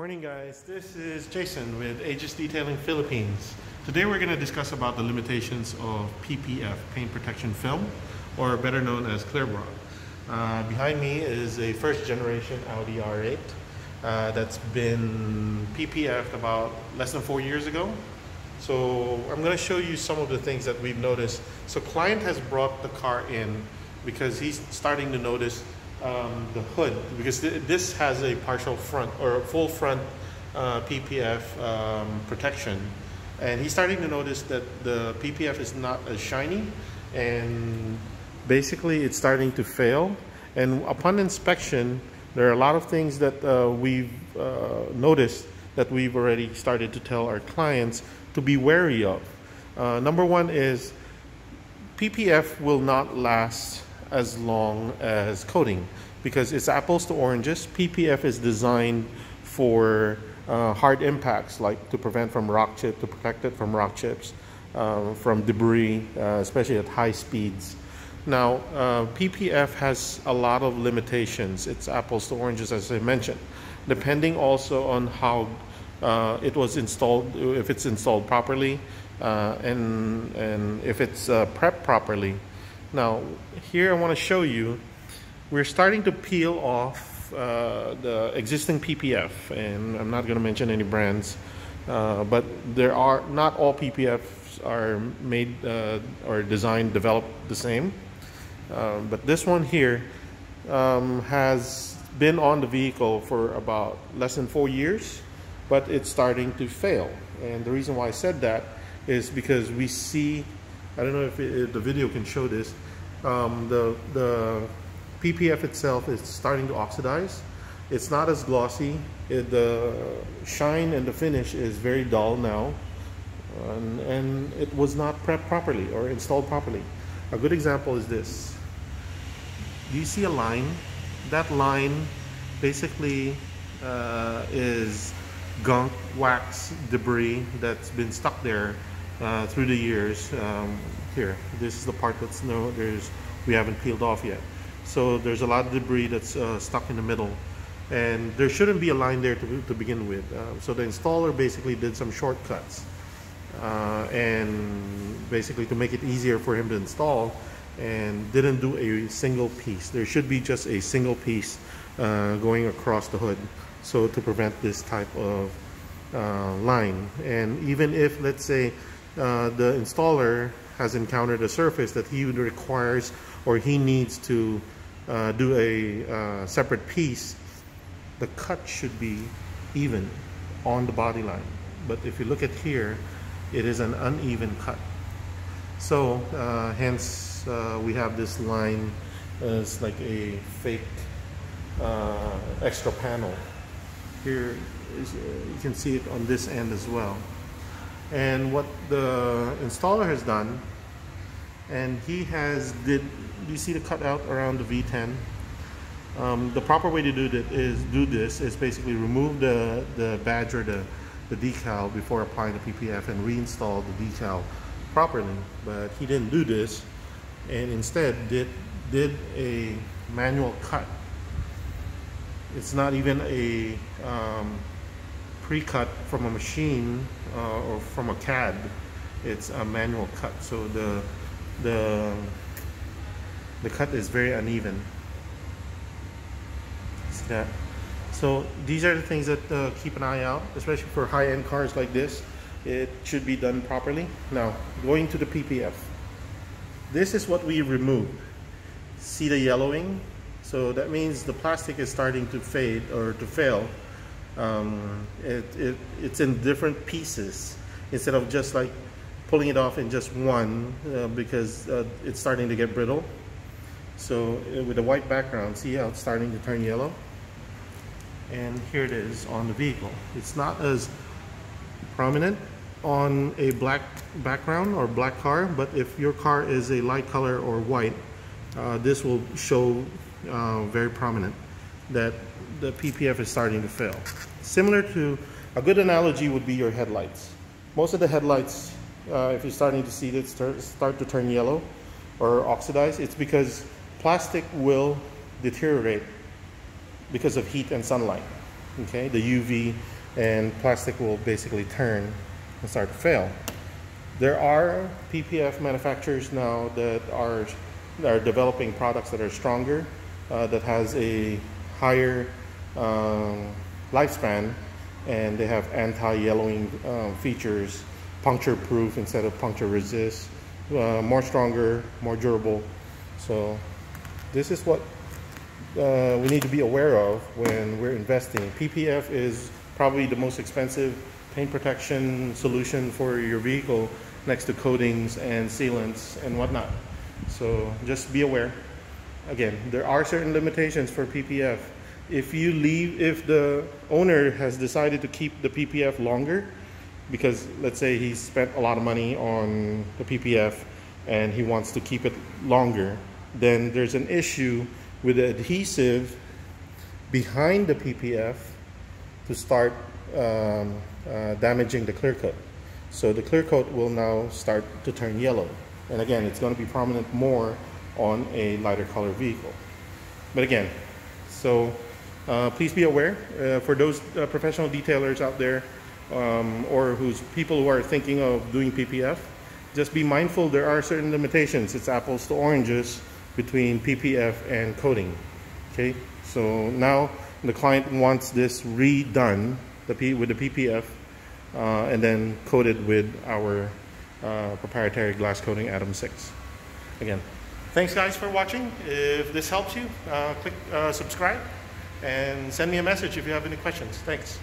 Morning guys, this is Jason with Aegis Detailing Philippines. Today we're going to discuss about the limitations of PPF, paint protection film, or better known as Clearbra. Uh, behind me is a first generation Audi R8 uh, that's been PPF about less than four years ago. So I'm going to show you some of the things that we've noticed. So client has brought the car in because he's starting to notice um, the hood because th this has a partial front or full front uh, PPF um, protection and he's starting to notice that the PPF is not as shiny and basically it's starting to fail and upon inspection there are a lot of things that uh, we've uh, noticed that we've already started to tell our clients to be wary of. Uh, number one is PPF will not last as long as coating because it's apples to oranges. PPF is designed for uh, hard impacts, like to prevent from rock chip, to protect it from rock chips, uh, from debris, uh, especially at high speeds. Now, uh, PPF has a lot of limitations. It's apples to oranges, as I mentioned, depending also on how uh, it was installed, if it's installed properly, uh, and, and if it's prepped properly. Now, here I want to show you, we're starting to peel off uh, the existing PPF, and I'm not going to mention any brands, uh, but there are, not all PPFs are made uh, or designed, developed the same. Uh, but this one here um, has been on the vehicle for about less than four years, but it's starting to fail. And the reason why I said that is because we see I don't know if, it, if the video can show this. Um, the, the PPF itself is starting to oxidize. It's not as glossy. It, the shine and the finish is very dull now. And, and, it was not prepped properly or installed properly. A good example is this. Do you see a line? That line basically uh, is gunk, wax, debris that's been stuck there uh, through the years. Um, here, this is the part that's no, there's we haven't peeled off yet. So there's a lot of debris that's uh, stuck in the middle, and there shouldn't be a line there to, to begin with. Uh, so the installer basically did some shortcuts, uh, and basically to make it easier for him to install, and didn't do a single piece. There should be just a single piece uh, going across the hood, so to prevent this type of uh, line. And even if, let's say, uh, the installer has encountered a surface that he requires or he needs to uh, do a uh, separate piece, the cut should be even on the body line. But if you look at here, it is an uneven cut. So uh, hence uh, we have this line as like a fake extra panel. Here is, you can see it on this end as well and what the installer has done and he has did you see the cutout around the V10 um, the proper way to do that is do this is basically remove the the badge or the the decal before applying the PPF and reinstall the decal properly but he didn't do this and instead did did a manual cut. It's not even a um, pre-cut from a machine uh, or from a CAD. It's a manual cut, so the the the cut is very uneven. See that? So these are the things that uh, keep an eye out, especially for high-end cars like this. It should be done properly. Now, going to the PPF. This is what we removed. See the yellowing? So that means the plastic is starting to fade or to fail um, it, it, it's in different pieces instead of just like pulling it off in just one uh, because uh, it's starting to get brittle. So uh, with the white background, see how it's starting to turn yellow? And here it is on the vehicle. It's not as prominent on a black background or black car, but if your car is a light color or white, uh, this will show uh, very prominent that the PPF is starting to fail. Similar to, a good analogy would be your headlights. Most of the headlights, uh, if you're starting to see it start, to turn yellow or oxidize, it's because plastic will deteriorate because of heat and sunlight. Okay, the UV and plastic will basically turn and start to fail. There are PPF manufacturers now that are, are developing products that are stronger, uh, that has a higher um, lifespan, and they have anti-yellowing um, features, puncture proof instead of puncture resist, uh, more stronger, more durable. So this is what uh, we need to be aware of when we're investing. PPF is probably the most expensive paint protection solution for your vehicle next to coatings and sealants and whatnot. So just be aware. Again, there are certain limitations for PPF. If you leave, if the owner has decided to keep the PPF longer, because let's say he spent a lot of money on the PPF and he wants to keep it longer, then there's an issue with the adhesive behind the PPF to start um, uh, damaging the clear coat. So the clear coat will now start to turn yellow. And again, it's going to be prominent more on a lighter color vehicle. But again, so uh, please be aware uh, for those uh, professional detailers out there um, or who's people who are thinking of doing PPF, just be mindful there are certain limitations. It's apples to oranges between PPF and coating. Okay, so now the client wants this redone the P, with the PPF uh, and then coated with our uh, proprietary glass coating Atom 6. Again, thanks guys for watching. If this helps you, uh, click uh, subscribe and send me a message if you have any questions. Thanks.